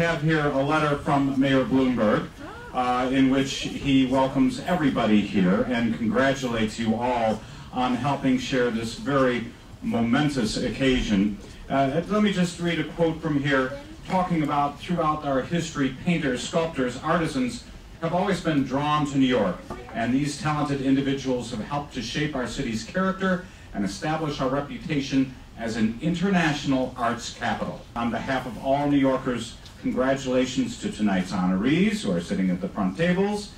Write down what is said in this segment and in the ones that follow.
have here a letter from Mayor Bloomberg uh, in which he welcomes everybody here and congratulates you all on helping share this very momentous occasion. Uh, let me just read a quote from here talking about throughout our history, painters, sculptors, artisans have always been drawn to New York, and these talented individuals have helped to shape our city's character and establish our reputation as an international arts capital. On behalf of all New Yorkers, congratulations to tonight's honorees who are sitting at the front tables,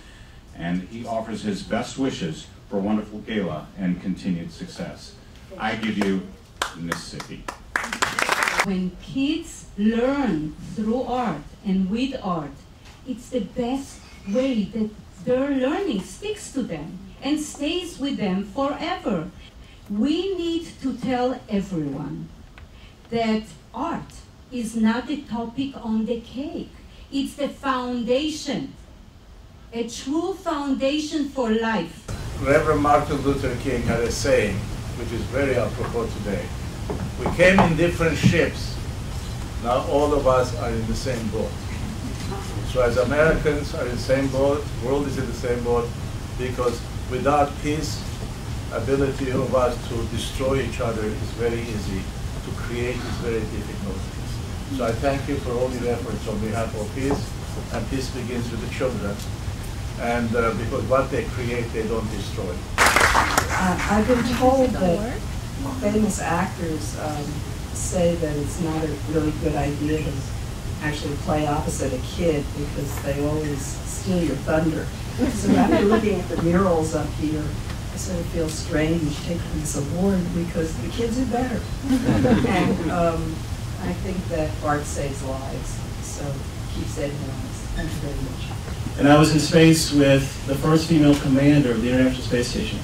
and he offers his best wishes for a wonderful gala and continued success. I give you Miss Tsipi. When kids learn through art and with art, it's the best way that their learning sticks to them and stays with them forever. We need to tell everyone that art is not the topic on the cake. It's the foundation, a true foundation for life. Reverend Martin Luther King had a saying, which is very apropos today. We came in different ships. Now all of us are in the same boat. So as Americans are in the same boat, world is in the same boat, because without peace, ability of us to destroy each other is very easy. To create is very difficult. So I thank you for all your efforts on behalf of peace, and peace begins with the children. And uh, because what they create, they don't destroy. Uh, I've been told that famous actors um, say that it's not a really good idea to actually play opposite a kid because they always steal your thunder. So after looking at the murals up here, I sort of feel strange taking this award because the kids are better. and um, I think that art saves lives, so keep saving lives. Thank you very much. And I was in space with the first female commander of the International Space Station.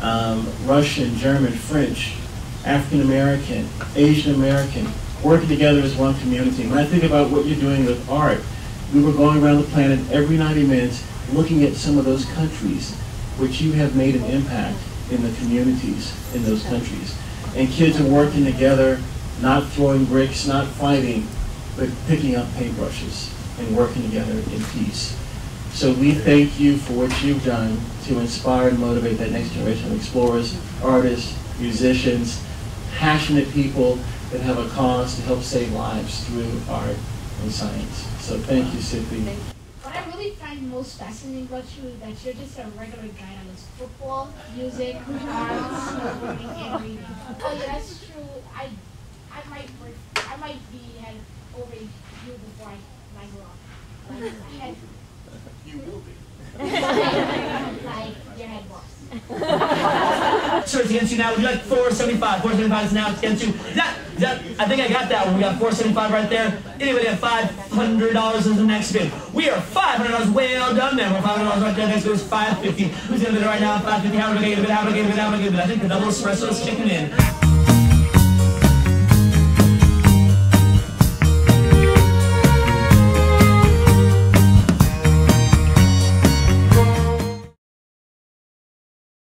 Um, Russian, German, French, African American, Asian American, working together as one community. When I think about what you're doing with art, we were going around the planet every 90 minutes looking at some of those countries which you have made an impact in the communities in those countries. And kids are working together, not throwing bricks, not fighting, but picking up paintbrushes and working together in peace. So we thank you for what you've done to inspire and motivate that next generation of explorers, artists, musicians, passionate people that have a cause to help save lives through art and science. So thank you, Tsipi. What I really find most fascinating about you is that you're just a regular guy that loves football, music, arts, snowboarding, and reading. Oh yeah, that's true. I I might work, I might be head over you before I, I grow up. Like, head, You will be. like your head boss. Sure, it's against you now. Would you like 475? 475 is now against you. Is that, is that, I think I got that one. We got 475 right there. Anybody have $500 in the next bid? We are $500 well done man. We're $500 right there. Next bid is 550 Who's going to bid it right now? 550 How are we going to get a bid? How are we going to get a bid? How are we going to get a bid? I think the double espresso is kicking in.